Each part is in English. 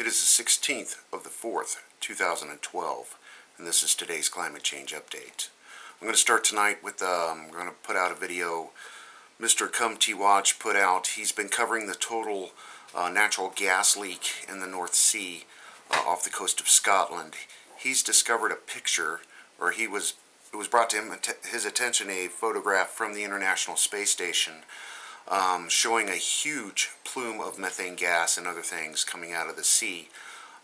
It is the 16th of the 4th, 2012, and this is today's climate change update. I'm going to start tonight with, I'm going to put out a video Mr. Cometwatch put out. He's been covering the total uh, natural gas leak in the North Sea uh, off the coast of Scotland. He's discovered a picture, or he was, it was brought to him, his attention a photograph from the International Space Station um, showing a huge plume of methane gas and other things coming out of the sea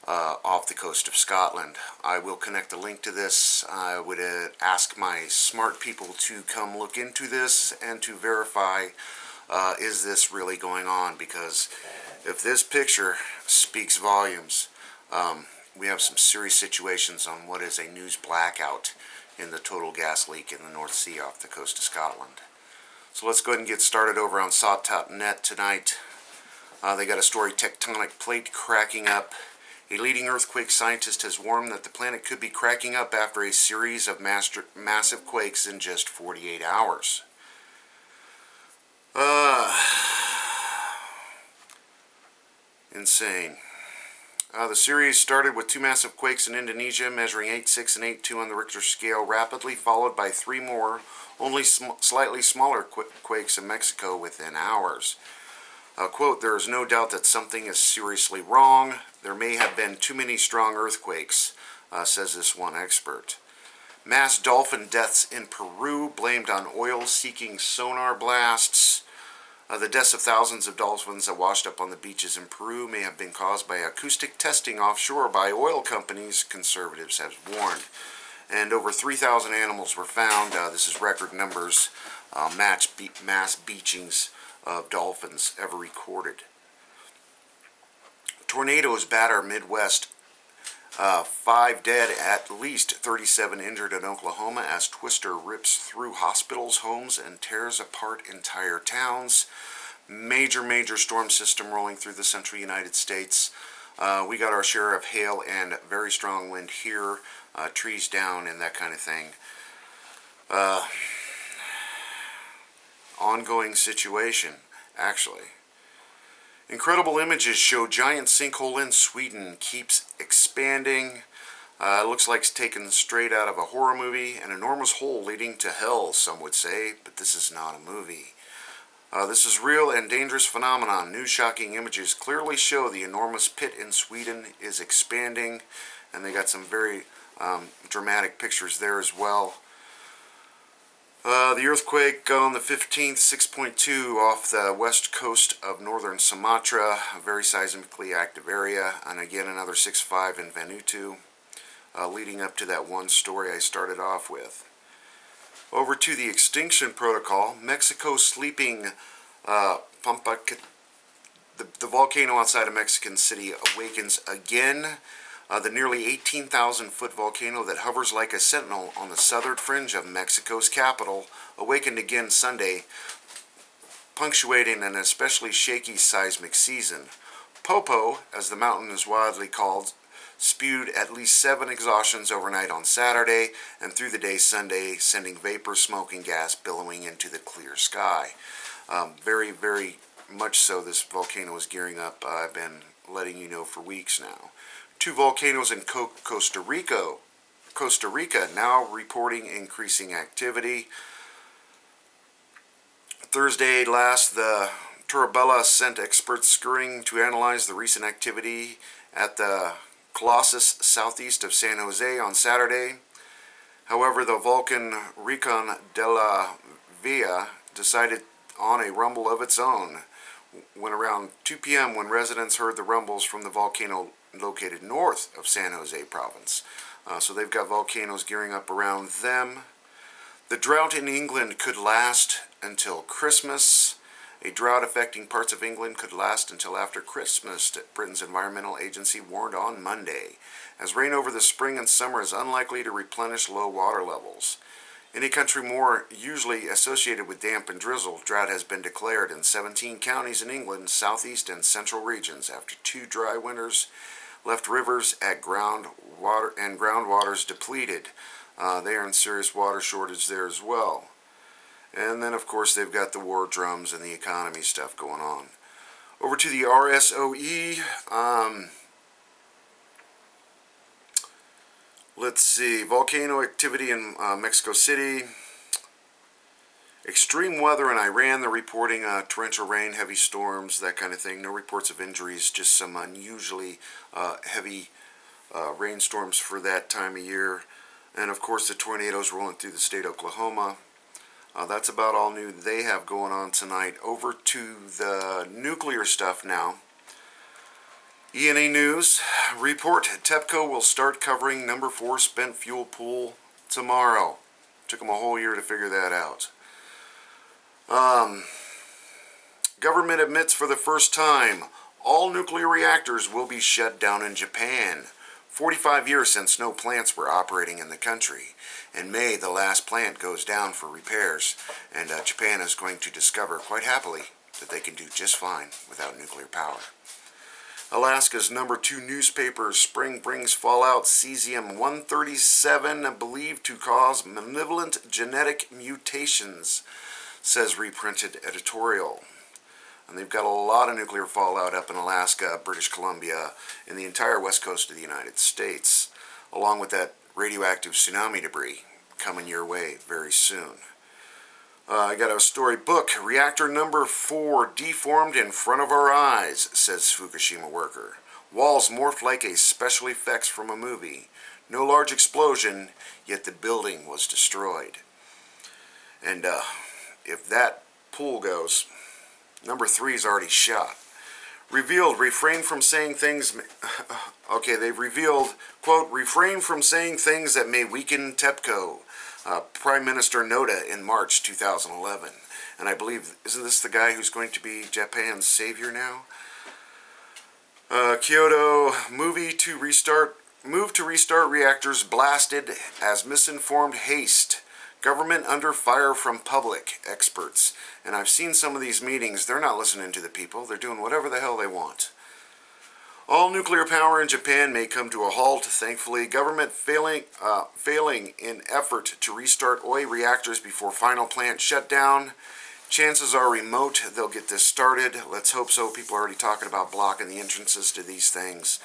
uh, off the coast of Scotland. I will connect a link to this. I would uh, ask my smart people to come look into this and to verify uh, is this really going on because if this picture speaks volumes, um, we have some serious situations on what is a news blackout in the total gas leak in the North Sea off the coast of Scotland. So let's go ahead and get started over on SOTT.net tonight. Uh, they got a story, tectonic plate cracking up. A leading earthquake scientist has warned that the planet could be cracking up after a series of master, massive quakes in just 48 hours. Uh, insane. Uh, the series started with two massive quakes in Indonesia, measuring 8.6 and 8.2 on the Richter scale, rapidly followed by three more only sm slightly smaller qu quakes in Mexico within hours. Uh, quote, there is no doubt that something is seriously wrong. There may have been too many strong earthquakes, uh, says this one expert. Mass dolphin deaths in Peru blamed on oil-seeking sonar blasts. Uh, the deaths of thousands of dolphins that washed up on the beaches in Peru may have been caused by acoustic testing offshore by oil companies, conservatives have warned and over 3,000 animals were found. Uh, this is record numbers, uh, be mass beachings of dolphins ever recorded. Tornadoes batter Midwest. Uh, five dead, at least 37 injured in Oklahoma as twister rips through hospitals, homes, and tears apart entire towns. Major, major storm system rolling through the central United States. Uh, we got our share of hail and very strong wind here uh, trees down and that kind of thing. Uh, ongoing situation, actually. Incredible images show giant sinkhole in Sweden keeps expanding. Uh, looks like it's taken straight out of a horror movie. An enormous hole leading to hell, some would say, but this is not a movie. Uh, this is real and dangerous phenomenon. New shocking images clearly show the enormous pit in Sweden is expanding, and they got some very um, dramatic pictures there as well. Uh, the earthquake on the 15th, 6.2 off the west coast of northern Sumatra, a very seismically active area, and again another 6.5 in Vanuatu, uh, leading up to that one story I started off with. Over to the extinction protocol, Mexico sleeping uh, Pampa, the, the volcano outside of Mexican City awakens again uh, the nearly 18,000 foot volcano that hovers like a sentinel on the southern fringe of Mexico's capital awakened again Sunday, punctuating an especially shaky seismic season. Popo, as the mountain is widely called, spewed at least seven exhaustions overnight on Saturday and through the day Sunday, sending vapor, smoke, and gas billowing into the clear sky. Um, very, very much so, this volcano is gearing up. I've been letting you know for weeks now. Two volcanoes in Co Costa Rica, Costa Rica now reporting increasing activity. Thursday last, the Turrialba sent experts scurrying to analyze the recent activity at the Colossus southeast of San Jose on Saturday. However, the Vulcan Rincon de la Villa decided on a rumble of its own when around 2 p.m. when residents heard the rumbles from the volcano located north of San Jose province. Uh, so they've got volcanoes gearing up around them. The drought in England could last until Christmas. A drought affecting parts of England could last until after Christmas, Britain's Environmental Agency warned on Monday, as rain over the spring and summer is unlikely to replenish low water levels. In a country more usually associated with damp and drizzle, drought has been declared in 17 counties in England's southeast and central regions after two dry winters left rivers at ground water and groundwaters depleted. Uh, they are in serious water shortage there as well. And then, of course, they've got the war drums and the economy stuff going on. Over to the RSOE. Um, let's see. Volcano activity in uh, Mexico City. Extreme weather in Iran, they're reporting uh, torrential rain, heavy storms, that kind of thing. No reports of injuries, just some unusually uh, heavy uh, rainstorms for that time of year. And of course, the tornadoes rolling through the state of Oklahoma. Uh, that's about all new they have going on tonight. Over to the nuclear stuff now. ENENews report TEPCO will start covering number four spent fuel pool tomorrow. Took them a whole year to figure that out. Um, government admits for the first time all nuclear reactors will be shut down in Japan. 45 years since no plants were operating in the country. In May, the last plant goes down for repairs, and uh, Japan is going to discover quite happily that they can do just fine without nuclear power. Alaska's number two newspaper, Spring Brings Fallout Cesium 137, believed to cause malevolent genetic mutations, says reprinted editorial. And they've got a lot of nuclear fallout up in Alaska, British Columbia, and the entire west coast of the United States, along with that radioactive tsunami debris coming your way very soon. Uh, I got a story book. Reactor number four deformed in front of our eyes, says Fukushima worker. Walls morphed like a special effects from a movie. No large explosion, yet the building was destroyed. And uh, if that pool goes, number three is already shot. Revealed, refrain from saying things. okay, they've revealed, quote, refrain from saying things that may weaken TEPCO uh, Prime Minister Noda in March 2011. And I believe, isn't this the guy who's going to be Japan's savior now? Uh, Kyodo movie to restart, move to restart reactors blasted as misinformed haste. Government under fire from public experts. And I've seen some of these meetings. They're not listening to the people. They're doing whatever the hell they want. All nuclear power in Japan may come to a halt. Thankfully, government failing, uh, failing in effort to restart Oi reactors before final plant shutdown. Chances are remote they'll get this started. Let's hope so. People are already talking about blocking the entrances to these things.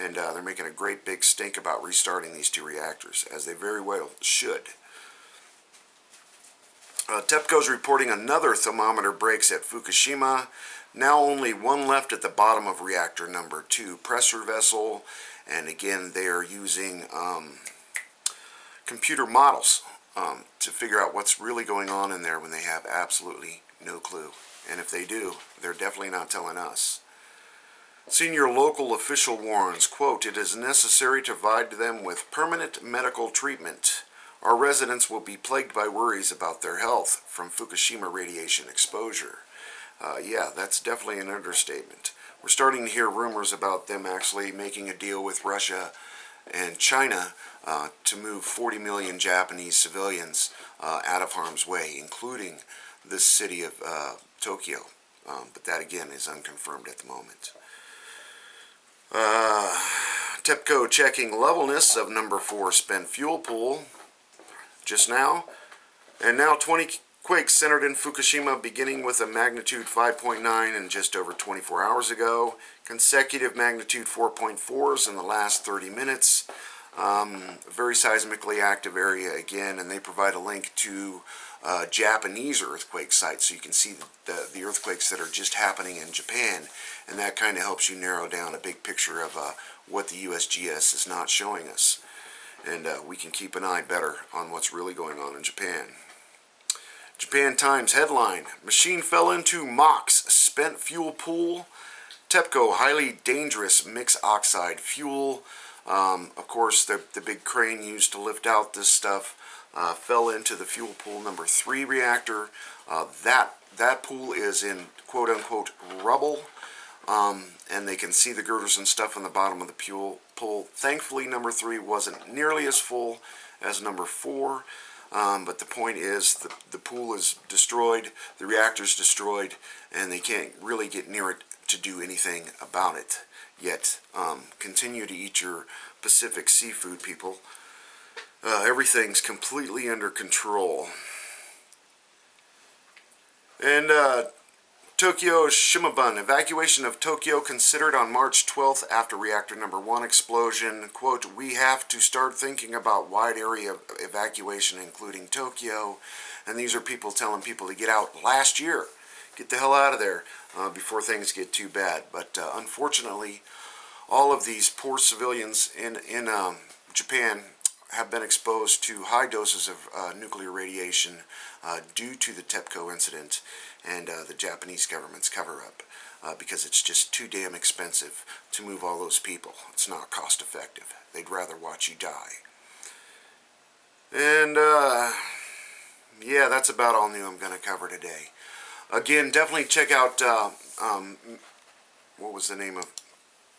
And uh, they're making a great big stink about restarting these two reactors, as they very well should. Uh, TEPCO's reporting another thermometer breaks at Fukushima. Now only one left at the bottom of reactor number two pressure vessel. And again, they are using um, computer models um, to figure out what's really going on in there when they have absolutely no clue. And if they do, they're definitely not telling us. Senior local official warns, quote, it is necessary to provide them with permanent medical treatment. Our residents will be plagued by worries about their health from Fukushima radiation exposure. Uh, yeah, that's definitely an understatement. We're starting to hear rumors about them actually making a deal with Russia and China uh, to move 40 million Japanese civilians uh, out of harm's way, including the city of uh, Tokyo. Um, but that again is unconfirmed at the moment. Uh, TEPCO checking levelness of number 4 spent fuel pool just now. And now 20 Quakes centered in Fukushima beginning with a magnitude 5.9 and just over 24 hours ago. Consecutive magnitude 4.4s in the last 30 minutes. Um, very seismically active area again, and they provide a link to uh, Japanese earthquake sites so you can see the, the, the, earthquakes that are just happening in Japan, and that kind of helps you narrow down a big picture of uh, what the USGS is not showing us. And uh, we can keep an eye better on what's really going on in Japan. Japan Times headline Machine fell into MOX spent fuel pool. TEPCO highly dangerous mix oxide fuel. Um, of course, the, the big crane used to lift out this stuff uh, fell into the fuel pool number three reactor. Uh, that that pool is in quote unquote rubble, um, and they can see the girders and stuff on the bottom of the pool. Thankfully, number three wasn't nearly as full as number four. Um, but the point is, the, the pool is destroyed, the reactor's destroyed, and they can't really get near it to do anything about it yet. Um, continue to eat your Pacific seafood, people. Uh, everything's completely under control. And uh, Tokyo Shimbun, evacuation of Tokyo considered on March 12th after reactor number one explosion. Quote, we have to start thinking about wide area evacuation, including Tokyo. And these are people telling people to get out last year. Get the hell out of there uh, before things get too bad. But uh, unfortunately, all of these poor civilians in, in um, Japan have been exposed to high doses of uh, nuclear radiation uh, due to the TEPCO incident and uh, the Japanese government's cover-up uh, because it's just too damn expensive to move all those people. It's not cost effective. They'd rather watch you die. And uh, yeah, that's about all new I'm going to cover today. Again, definitely check out, uh, um, what was the name of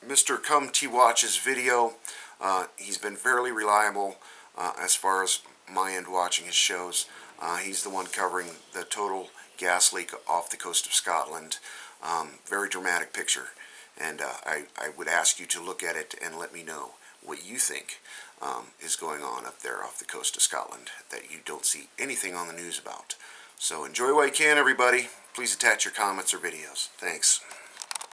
Mr. Cometwatch's video. Uh, he's been fairly reliable uh, as far as my end watching his shows. Uh, he's the one covering the total gas leak off the coast of Scotland. Um, very dramatic picture. And uh, I, I would ask you to look at it and let me know what you think um, is going on up there off the coast of Scotland that you don't see anything on the news about. So enjoy while you can, everybody. Please attach your comments or videos. Thanks.